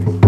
now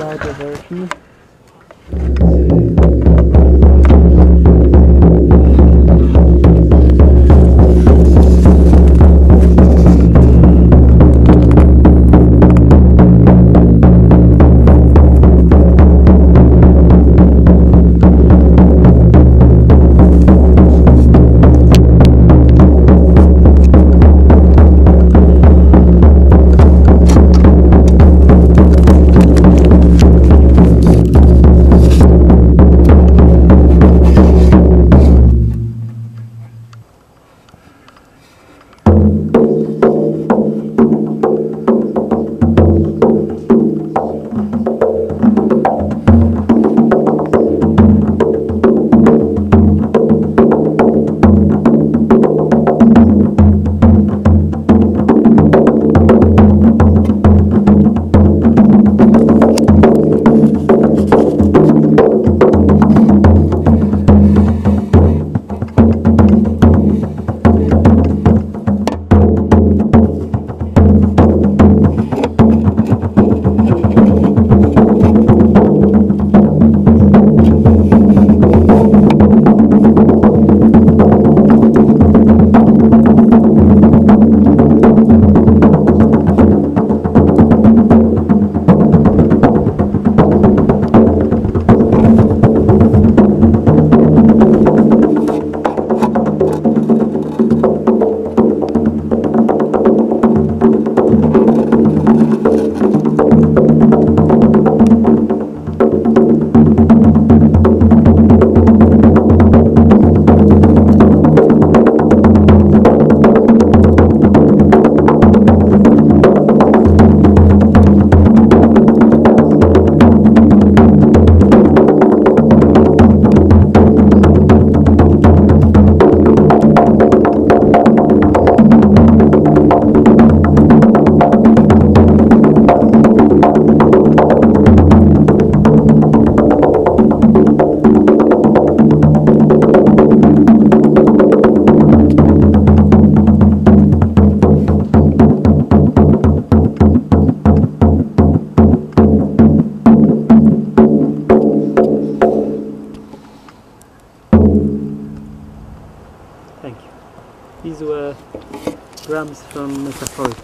the version These were grams from Metaphoric